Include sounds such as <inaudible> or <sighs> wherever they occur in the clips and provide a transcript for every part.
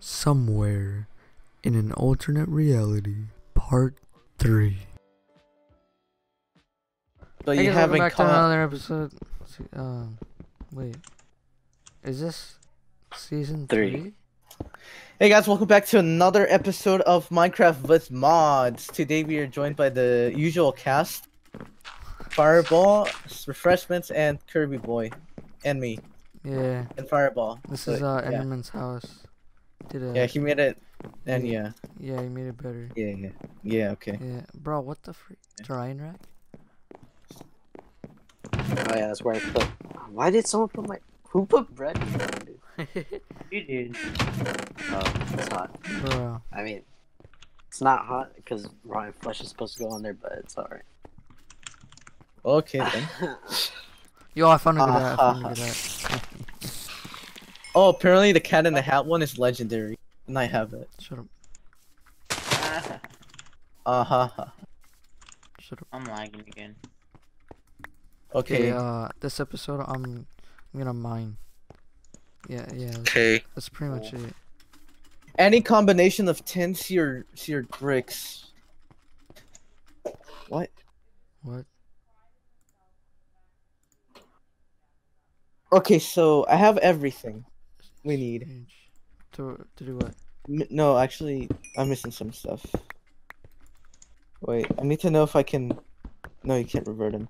Somewhere in an alternate reality, part 3. But Hey you guys, welcome haven't back to another episode. Se- Um, wait. Is this season Three. 3? Hey guys, welcome back to another episode of Minecraft with Mods. Today we are joined by the usual cast: Fireball, Raphreshments, and Kirby Boy, and me, Yeah. and Fireball. This But, is uh, yeah. Enderman's house. Did a, Yeah, he made it, and yeah, yeah, he made it better. yeah, yeah, yeah. Okay. Yeah. Bro, what the freak? Terrain rack? Oh yeah, that's where I put. Why did someone put my? Who put bread? in there, dude? <laughs> You did. Oh, it's hot. Bro. I mean, it's not hot because rotten flesh is supposed to go on there, but it's alright. Okay then. <laughs> Yo, I found a good hat. I found a good hat. Oh, apparently the Cat in the Hat one is legendary, and I have it. Shut up. <laughs> Uh huh. huh. Shut up. I'm lagging again. Okay. Okay, uh, this episode, I'm, I'm gonna mine. Yeah, yeah, Okay. that's pretty much it. Any combination of tin seared seared bricks. What? What? Okay, so I have everything we need. To, to do what? M- no, actually, I'm missing some stuff. Wait, I need to know if I can. No, you can't revert him.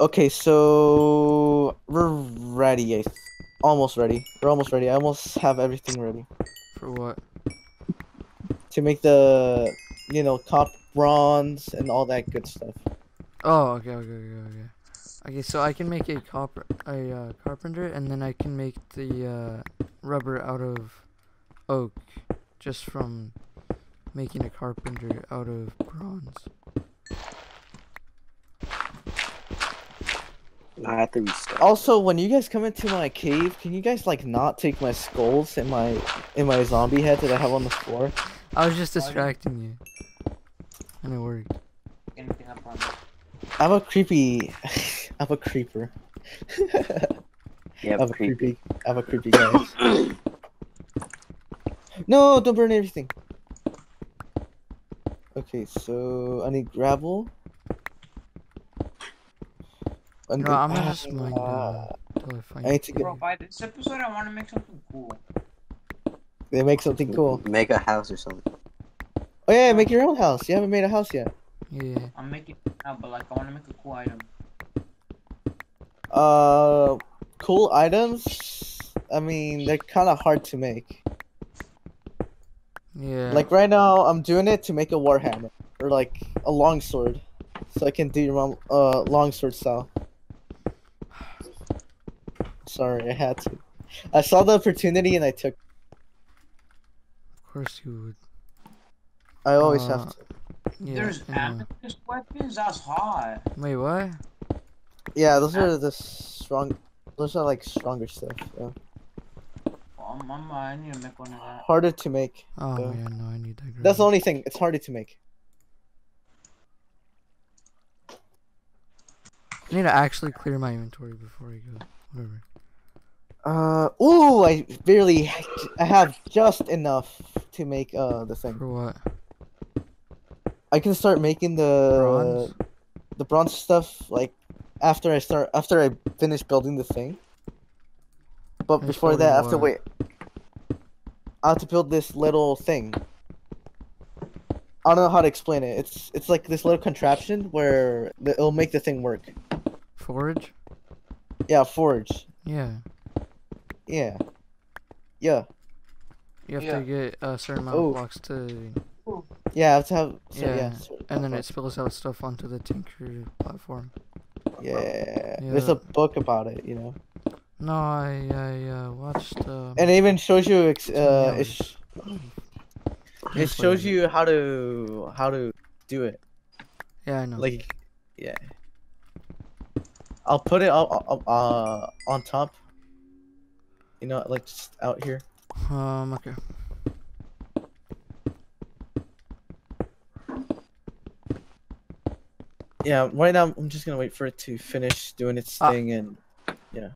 Okay, so we're ready. I almost ready. We're almost ready. I almost have everything ready For what? to make the, you know, top bronze and all that good stuff. Oh, okay, okay, okay, okay. Okay, so I can make a copper, a uh, carpenter, and then I can make the uh, rubber out of oak, just from making a carpenter out of bronze. I have to restart. Also, when you guys come into my cave, can you guys like not take my skulls and my in my zombie head that I have on the floor? I was just distracting you, and it worked. Anything I have a creepy. <laughs> I have a creeper. Yeah, I have a creepy. creepy. I have a creepy guy. no, don't burn everything. Okay, so I need gravel. And No, I'm gonna just mine uh, down till I. I need to get. Bro, by this episode, I want to make something cool. They make something cool. Make a house or something. Oh yeah, make your own house. You haven't made a house yet. Yeah. I'm making it now, but like, I want to make a cool item. Uh, cool items. I mean, they're kind of hard to make. Yeah. Like right now, I'm doing it to make a warhammer or like a longsword, so I can do your uh longsword style. Sorry, I had to. I saw the opportunity and I took. of course you would. I always Uh, have to. Yeah. There's I know. amethyst weapons? That's hot. Wait, what? Yeah, those are the strong. Those are like stronger stuff. Yeah. Well, I'm, I'm, uh, I need to make one of that. Harder to make. Oh Yeah. yeah, no, I need that. That's the only thing. It's harder to make. I need to actually clear my inventory before I go. Whatever. Uh, ooh, I barely. I have just enough to make uh the thing. For what? I can start making the Bronze? the bronze stuff like after I start after I finish building the thing. But Finish before that, I have to wait. I have to build this little thing. I don't know how to explain it. It's it's like this little contraption where the, it'll make the thing work. Forge. Yeah, forge. Yeah. Yeah. Yeah. You have Yeah. to get a certain amount Oh. of blocks to, Yeah, I have to have so, yeah. Yeah, and then it spills out stuff onto the Tinker platform. Yeah. There's a book about it, you know. No, I I uh, watched. Um, And it even shows you ex- uh it, sh- it shows you how to how to do it. Yeah, I know. Like, yeah. I'll put it up, up uh on top. You know, like just out here. um. Okay. Yeah, right now I'm just gonna wait for it to finish doing its Ah. thing and yeah.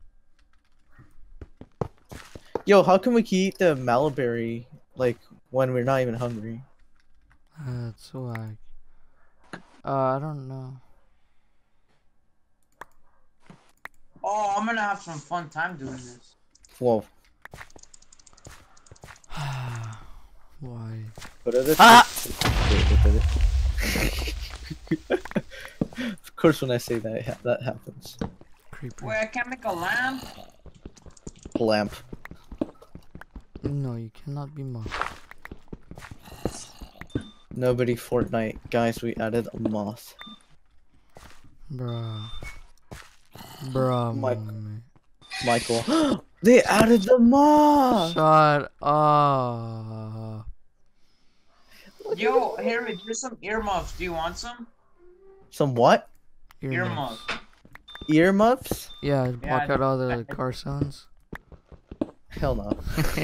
Yo, how can we eat the Maloberry like when we're not even hungry? Uh, it's whack. Uh, I don't know. Oh, I'm gonna have some fun time doing this. Whoa. <sighs> Why? What are the Ah! <laughs> <laughs> Of course, when I say that, ha- that happens. Creeper. Wait, I can't make a lamp? Lamp. No, you cannot be mocked. Nobody Fortnite. Guys, we added a moth. Bruh. Bruh, Mike- mommy. Michael. <gasps> they added the moth! Shut up. Yo, Harry, there's some earmuffs. Do you want some? Some what? Earmuffs. Earmuffs? Yeah, Yeah, block out all the I- car sounds. Hell no. <laughs>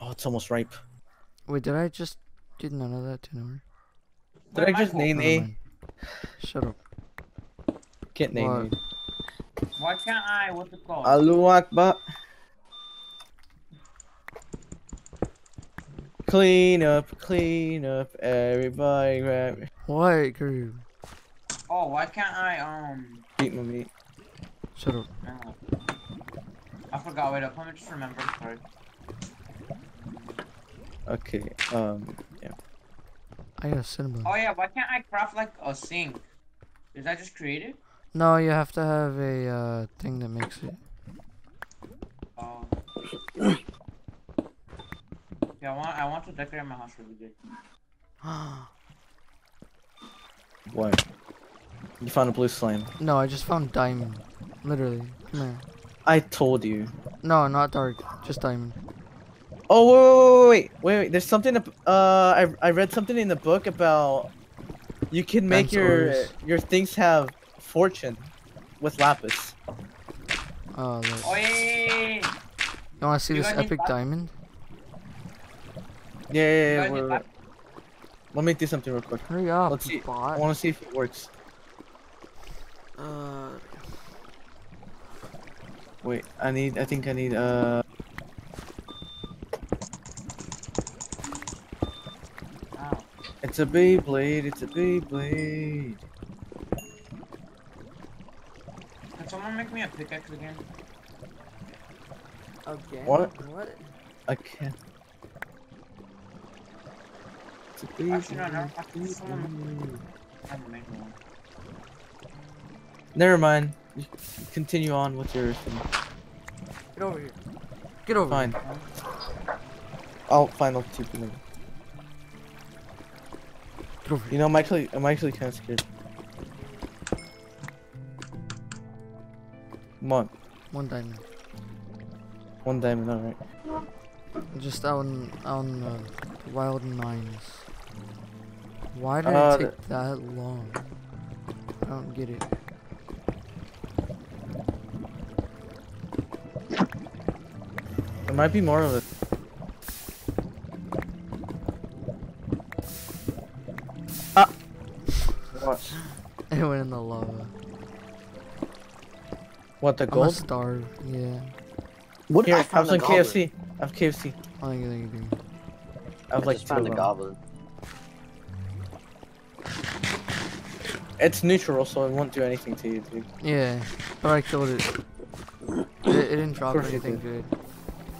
Oh, it's almost ripe. Wait, did I just get none of that to know? Did I just name Never a. Shut up. Get What? named? Why can't I? What's it called? Allahu Akbar. Clean up, clean up, everybody grab What, group? oh, why can't I, um... Eat my meat. Shut up. I forgot. Wait up. Let me just remember. Sorry. Okay, um, yeah. I got a cinnamon. Oh yeah, why can't I craft like a sink? Is that just created? No, you have to have a uh, thing that makes it. Oh. <clears throat> yeah, I want I want to decorate my house really good. What? You found a blue slime. no, I just found diamond. Literally. Come here. I told you. No, not dark. Just diamond. Oh, wait, wait, wait, wait, wait. There's something, uh, I, I read something in the book about you can make Fence your, your things have fortune with lapis. Oh Oh, look. yeah. You want to see You this epic that? diamond? Yeah, yeah, yeah. guys wait, wait. Let me do something real quick. Hurry up, Let's see. bot. I want to see if it works. Uh, Wait, I need, I think I need, uh, Ow. it's a Beyblade, it's a Beyblade. Can someone make me a pickaxe again? again? What? What? I can't. It's a Actually, no, never- Beyblade, actually, someone- Beyblade. I haven't made one. Never mind. You continue on with your thing. Get over here. Get over Fine. here. I'll find out two people. Get over You know, I'm actually, I'm actually kind of scared. Come on, One diamond. one diamond, alright. Just out in, out in the wild mines. Why did Uh, it take that long? I don't get it. There might be more of it. Ah! What? <laughs> It went in the lava. What, the I'm a gold? starve. Yeah. What? Here, I have found some the goblin. KFC. I have KFC. I think you do. I have I like just two found of the them. goblin. It's neutral, so it won't do anything to you, dude. Yeah, but I killed it. It, it didn't drop course you anything did. good.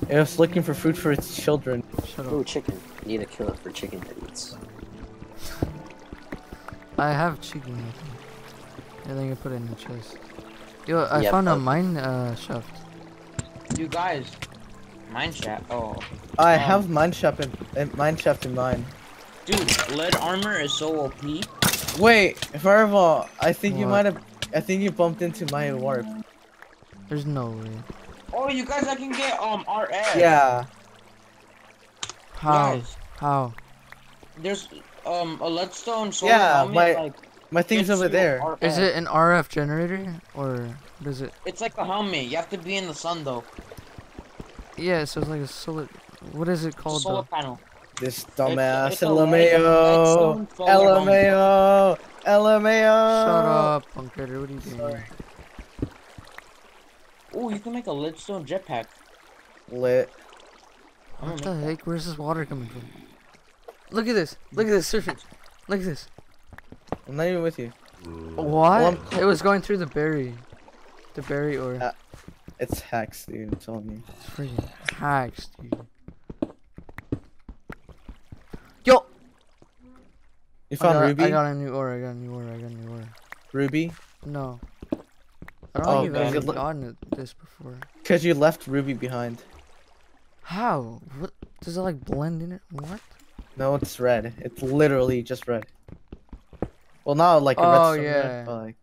It was looking for food for its children. Shut Ooh, up. chicken. Need to kill it for chicken that eats. I have chicken. I think. I think I put it in the chest. Yo, I Yeah, found a mine uh, shaft. You guys, mine shaft. Oh, I Um, have mine shaft in, in mine shaft in mine. dude, lead armor is so OP. Wait, Fireball, I think you might have. I think you bumped into my warp. There's no way. Oh, you guys, I can get um RS. Yeah. How? Guys, How? there's um a leadstone solar Yeah, my- like My thing's over there. Is it an RF generator or does it? It's like a helmet. You have to be in the sun though. Yeah, so it's like a solar. What is it called? Solar though? panel. This dumbass it's a light- LMAO. lightstone solar panel. LMAO. LMAO. Shut up, Punker. What are you doing? Sorry. Oh, you can make a leadstone jetpack. Lit. What the make heck? Where's this water coming from? Look at this. Look at this surfing. Look at this. I'm not even with you. What? I'm- It was going through the berry. The berry ore. Uh, It's hacks, dude. I'm telling you. It's freaking hacks, dude. Yo! You I found got, Ruby? I got a new ore. I got a new ore. I got a new ore. Ruby? No. I don't Oh, think you've ever Good luck. gotten this before. Because you left Ruby behind. How? What? Does it like blend in it? What? No, it's red. It's literally just red. Well, not like a red Oh, stone yeah. red, but like.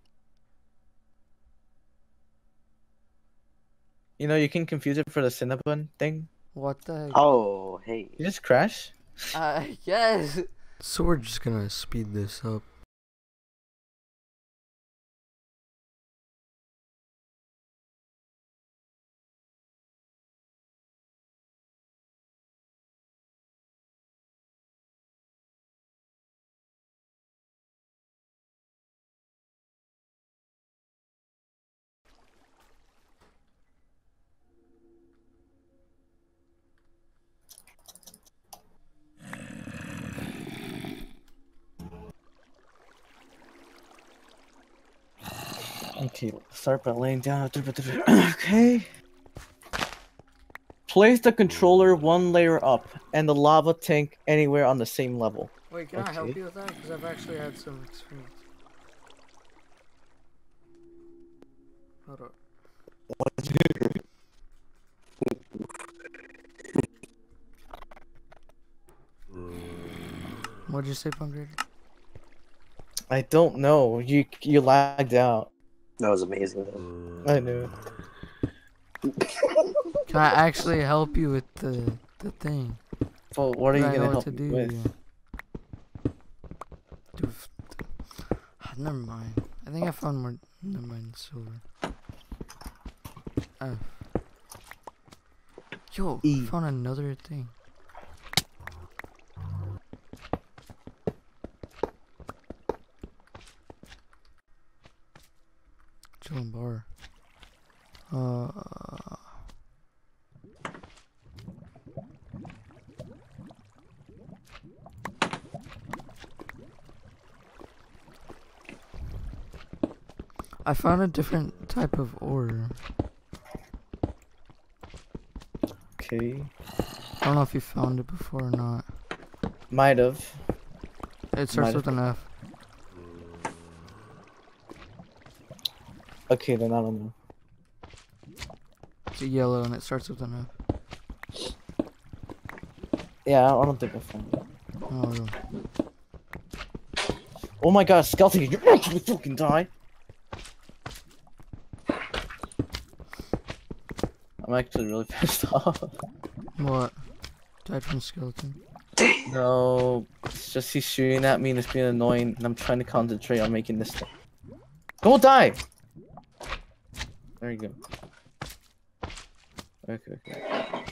You know, you can confuse it for the cinnabar thing. What the heck? Oh, hey. You just crash? Uh, <laughs> yes. So we're just gonna speed this up. Okay, start by laying down. <clears throat> Okay. Place the controller one layer up and the lava tank anywhere on the same level. Wait, can I help you with that? Because I've actually had some experience. Hold up. What'd you say, Punker? I don't know. You you lagged out. That was amazing. Though. I knew. <laughs> Can I actually help you with the the thing? But what are you I gonna help to do. with? yeah. Dude, <sighs> ah, never mind. I think I found more. Never mind, silver. F. Yo, E. I found another thing. Chillin' bar. Uh. I found a different type of ore. Okay. I don't know if you found it before or not. Might have. It starts Might with an F. Okay, then I don't know. Yellow and it starts with an F. Yeah, I don't think I found it. Oh, no. Oh my god, skeleton, you actually fucking die. I'm actually really <laughs> pissed off. What? Died from skeleton. No, it's just he's shooting at me and it's being annoying, and I'm trying to concentrate on making this thing. Don't die! There you go. Okay, okay.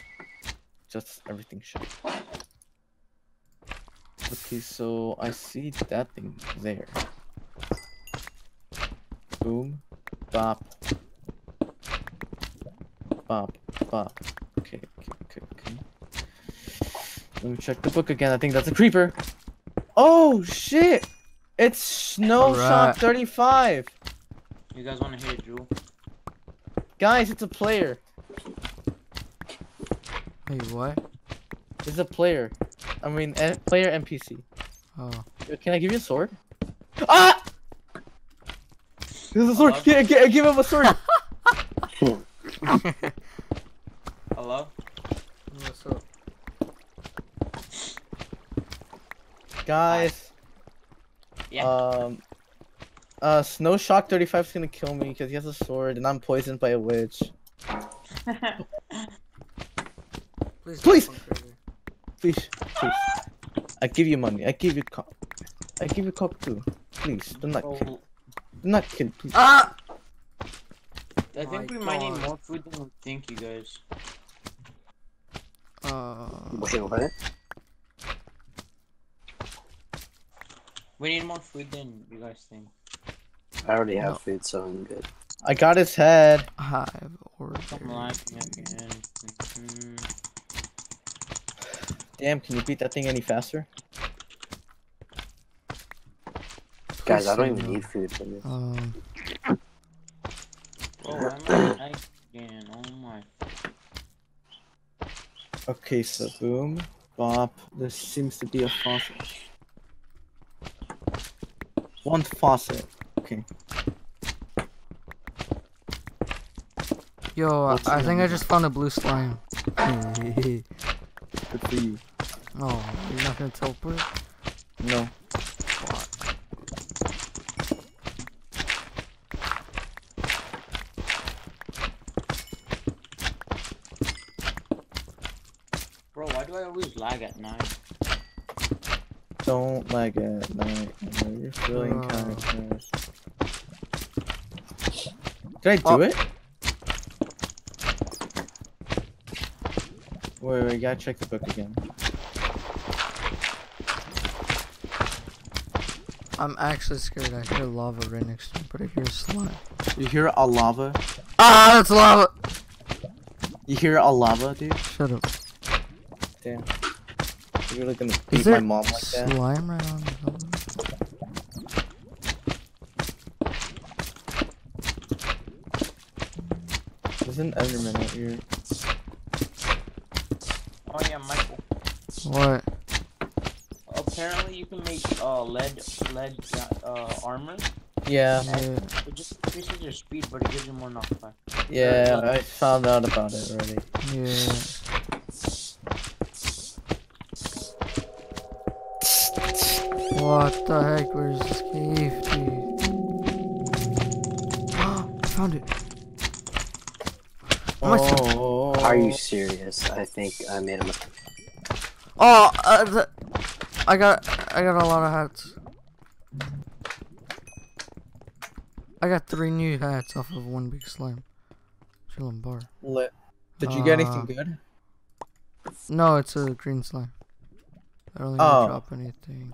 Just everything shut. Okay, so I see that thing there. Boom. Bop. Bop. Bop. Okay, okay, okay, okay. Let me check the book again. I think that's a creeper. Oh shit! It's Snow Shock Alright. 35. You guys want to hear a jewel? Guys, it's a player. Wait, what? It's a player. I mean, a player NPC. Oh. Can I give you a sword? Ah! There's a sword. Hello? Gi- gi- give him a sword. <laughs> Hello? What's up? Guys. Yeah. Um. Uh, Snow Shock 35 is gonna kill me because he has a sword and I'm poisoned by a witch. <laughs> Please. Please! Please, please. I give you money. I give you cop. I give you cop too. Please, do not kill. Do not kill. Please. Ah! I think My we might need more food than we think, you guys. Wait, what? We need more food than you guys think. I already have No. food, so I'm good. I got his head. Hive order. I'm lagging again. Mm, Damn, can you beat that thing any faster? Guys, I don't even no. need food for this. Um, Oh, I'm again. Oh my. Okay, so boom, bop. This seems to be a faucet. One faucet. Okay. yo, I, What's I in think I just found a blue slime. <laughs> Good for you. Oh, you're not gonna teleport? No. Bro, why do I always lag at night? Don't lag at night. I know you're feeling uh. Oh. kind of gross. Did I do Oh. it? Wait, wait, gotta check the book again. I'm actually scared. I hear lava right next to me, but I hear a slime. You hear a lava? Ah, that's lava! You hear a lava, dude? Shut up. Damn. You're really gonna beat Is my mom like that? slime right on the lava? There's an Enderman out here. Oh yeah, Michael. What? Apparently you can make uh lead lead uh armor. Yeah, Yeah. It just increases your speed, but it gives you more knockback. yeah, I found out about it already. Yeah. What the heck? Where's this cave, dude? I found it. Oh, my Oh, Are you serious? I think I made a mistake. Oh, uh, the, I got, I got a lot of hats. I got three new hats off of one big slime. Chillin' bar. Lit. Did you get Uh, anything good? No, it's a green slime. I don't think Oh. I drop anything.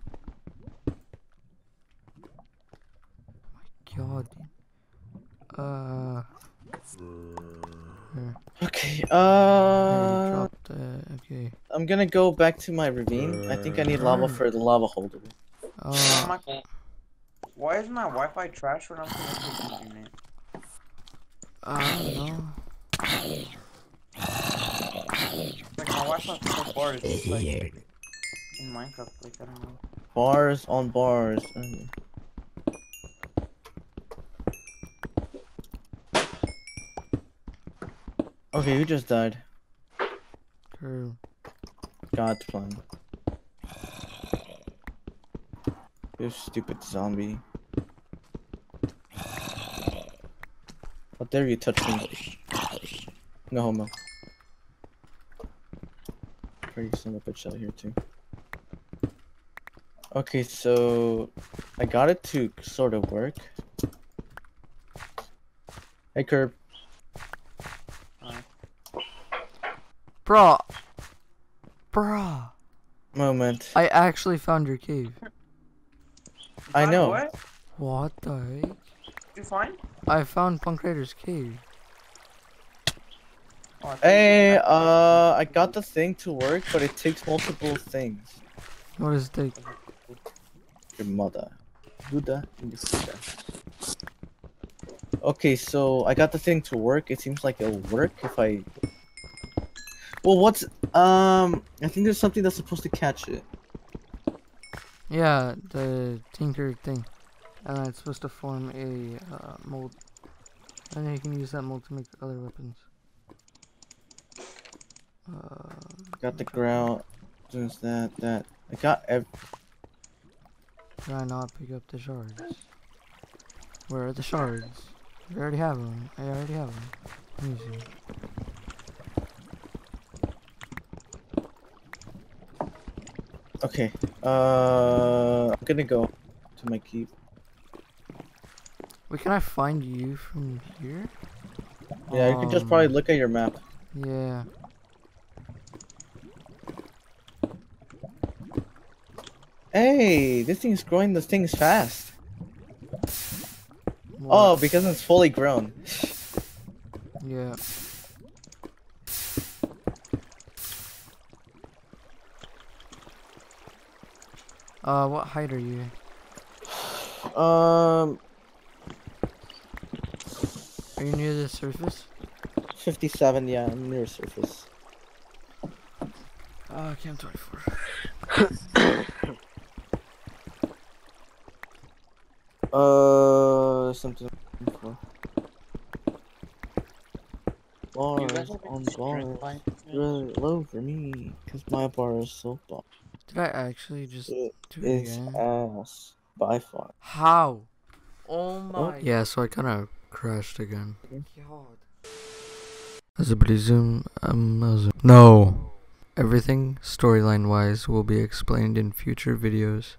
Oh my god. Uh. Here, Okay, uh. Okay. I'm gonna go back to my ravine. I think I need lava for the lava holder. Uh, why is my Wi-Fi trash when I'm connected to the internet? I don't know. Like my Wi-Fi so far is just like in Minecraft. Like I don't know. Bars on bars. Mm. Okay, who just died? True. God's plan. You stupid zombie. How dare you touch me? No homo. Pretty son of a bitch out here too. Okay, so I got it to sort of work. Hey, Kirb. Bruh. Bruh. Moment. I actually found your cave. I know. What? What the heck? Did you find? I found Punkrider's cave. Oh, I thought you Hey, uh, I got the thing to work, but it takes multiple things. What does it take? Your mother. Buddha in the Buddha. Okay, so I got the thing to work. It seems like it'll work if I. Well, what's um? I think there's something that's supposed to catch it. Yeah, the tinker thing. And then it's supposed to form a uh, mold. And then you can use that mold to make other weapons. Uh, Got the ground. There's that. That. I got ev. Can I not pick up the shards? Where are the shards? I already have them. I already have them. Okay. Uh, I'm gonna go to my keep. Where can I find you from here? Yeah, um, you can just probably look at your map. Yeah. Hey, this thing's growing this thing's fast. What? Oh, because it's fully grown. yeah. Uh, what height are you? Um, Are you near the surface? 57. Yeah, I'm near surface. Oh, okay, I'm 24. <coughs> Uh, something. for- Bar You guys have on any strength bar. Really low for me, cause my bar is so bad. Did I actually just It do it is again? ass by far. How? Oh my Yeah, Yeah, so I kind of crashed again. God. Everybody zoom. Um, zoom. No. Everything storyline wise will be explained in future videos.